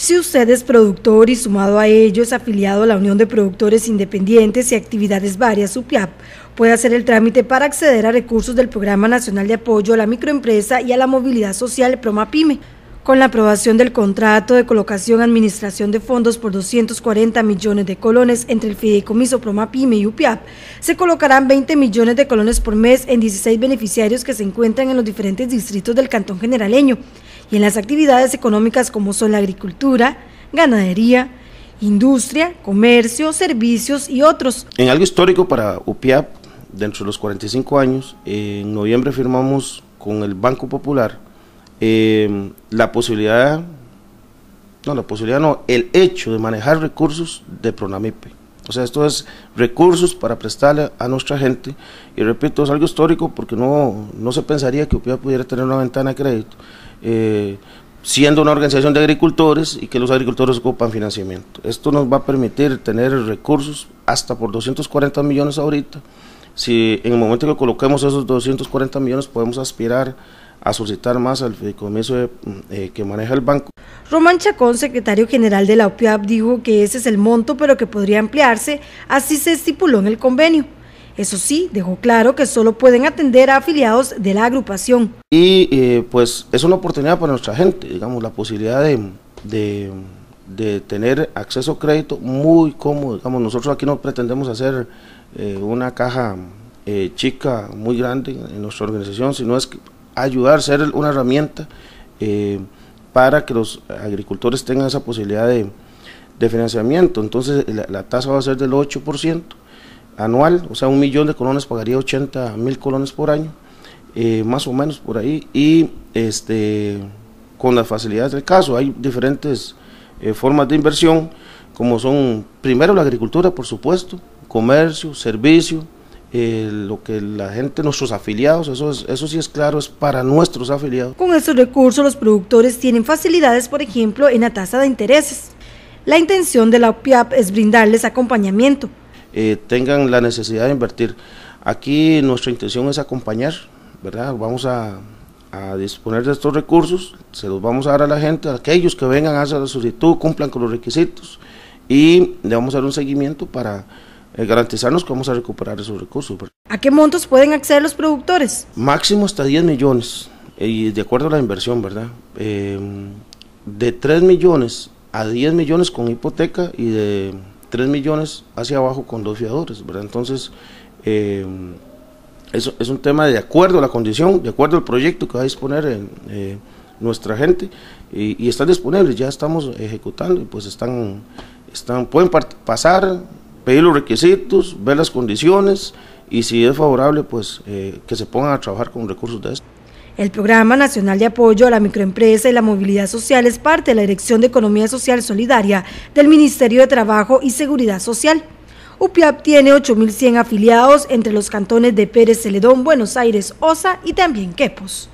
Si usted es productor y sumado a ello es afiliado a la Unión de Productores Independientes y Actividades Varias, UPIAP, puede hacer el trámite para acceder a recursos del Programa Nacional de Apoyo a la Microempresa y a la Movilidad Social PROMAPYME. Con la aprobación del contrato de colocación administración de fondos por 240 millones de colones entre el Fideicomiso PROMAPYME y UPIAP, se colocarán 20 millones de colones por mes en 16 beneficiarios que se encuentran en los diferentes distritos del Cantón Generaleño y en las actividades económicas como son la agricultura, ganadería, industria, comercio, servicios y otros. En algo histórico para UPIAP, dentro de los 45 años, en noviembre firmamos con el Banco Popular eh, la posibilidad, no, la posibilidad no, el hecho de manejar recursos de Pronamipe. O sea, esto es recursos para prestarle a nuestra gente. Y repito, es algo histórico porque no, no se pensaría que UPIAP pudiera tener una ventana de crédito. Eh, siendo una organización de agricultores y que los agricultores ocupan financiamiento. Esto nos va a permitir tener recursos hasta por 240 millones ahorita. Si en el momento que coloquemos esos 240 millones podemos aspirar a solicitar más al fideicomiso eh, que maneja el banco. Román Chacón, secretario general de la OPIAP, dijo que ese es el monto, pero que podría ampliarse, así se estipuló en el convenio. Eso sí, dejó claro que solo pueden atender a afiliados de la agrupación. Y eh, pues es una oportunidad para nuestra gente, digamos, la posibilidad de, de, tener acceso a crédito muy cómodo. Digamos, nosotros aquí no pretendemos hacer eh, una caja eh, chica muy grande en nuestra organización, sino es ayudar, ser una herramienta para que los agricultores tengan esa posibilidad de, financiamiento. Entonces la, tasa va a ser del 8% anual, o sea, un millón de colones pagaría 80 mil colones por año, eh, más o menos por ahí, y este, con las facilidades del caso, hay diferentes eh, formas de inversión, como son primero la agricultura, por supuesto, comercio, servicio, eh, lo que la gente, nuestros afiliados, eso, eso sí es claro, es para nuestros afiliados. Con estos recursos los productores tienen facilidades, por ejemplo, en la tasa de intereses. La intención de la OPIAP es brindarles acompañamiento, eh, tengan la necesidad de invertir. Aquí nuestra intención es acompañar, ¿verdad? Vamos a, disponer de estos recursos, se los vamos a dar a la gente, a aquellos que vengan a hacer la solicitud, cumplan con los requisitos y le vamos a dar un seguimiento para eh, garantizarnos que vamos a recuperar esos recursos. ¿A qué montos pueden acceder los productores? Máximo hasta 10 millones, y de acuerdo a la inversión, ¿verdad? de 3 millones a 10 millones con hipoteca y de 3 millones hacia abajo con dos fiadores, ¿verdad? Entonces, eh, eso es un tema de acuerdo a la condición, de acuerdo al proyecto que va a disponer en, eh, nuestra gente y, están disponibles, ya estamos ejecutando y pues están, están pueden pasar, pedir los requisitos, ver las condiciones y si es favorable, pues eh, que se pongan a trabajar con recursos de esto. El Programa Nacional de Apoyo a la Microempresa y la Movilidad Social es parte de la Dirección de Economía Social Solidaria del Ministerio de Trabajo y Seguridad Social. UPIAP tiene 8.100 afiliados entre los cantones de Pérez Celedón, Buenos Aires, Osa y también Quepos.